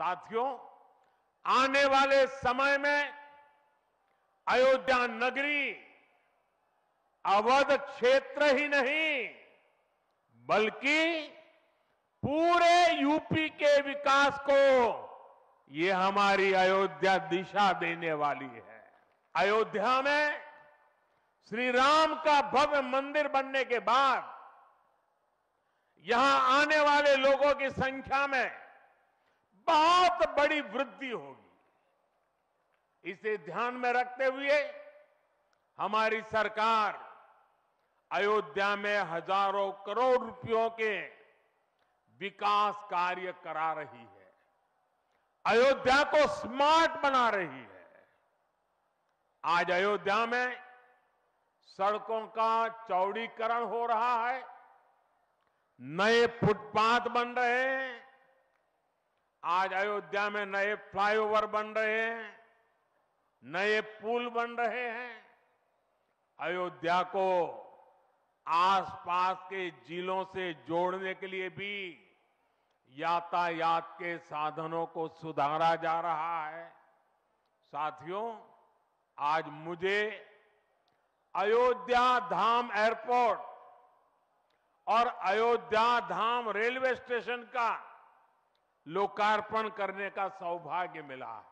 साथियों, आने वाले समय में अयोध्या नगरी अवध क्षेत्र ही नहीं, बल्कि पूरे यूपी के विकास को ये हमारी अयोध्या दिशा देने वाली है। अयोध्या में श्री राम का भव्य मंदिर बनने के बाद यहाँ आने वाले लोगों की संख्या में बहुत बड़ी वृद्धि होगी। इसे ध्यान में रखते हुए हमारी सरकार अयोध्या में हज़ारों करोड़ रुपयों के विकास कार्य करा रही है। अयोध्या को स्मार्ट बना रही है। आज अयोध्या में सड़कों का चौड़ीकरण हो रहा है। नए फुटपाथ बन रहे हैं। आज अयोध्या में नए फ्लाईओवर बन रहे हैं, नए पुल बन रहे हैं। अयोध्या को आसपास के जिलों से जोड़ने के लिए भी यातायात के साधनों को सुधारा जा रहा है। साथियों, आज मुझे अयोध्या धाम एयरपोर्ट और अयोध्या धाम रेलवे स्टेशन का लोकार्पण करने का सौभाग्य मिला है।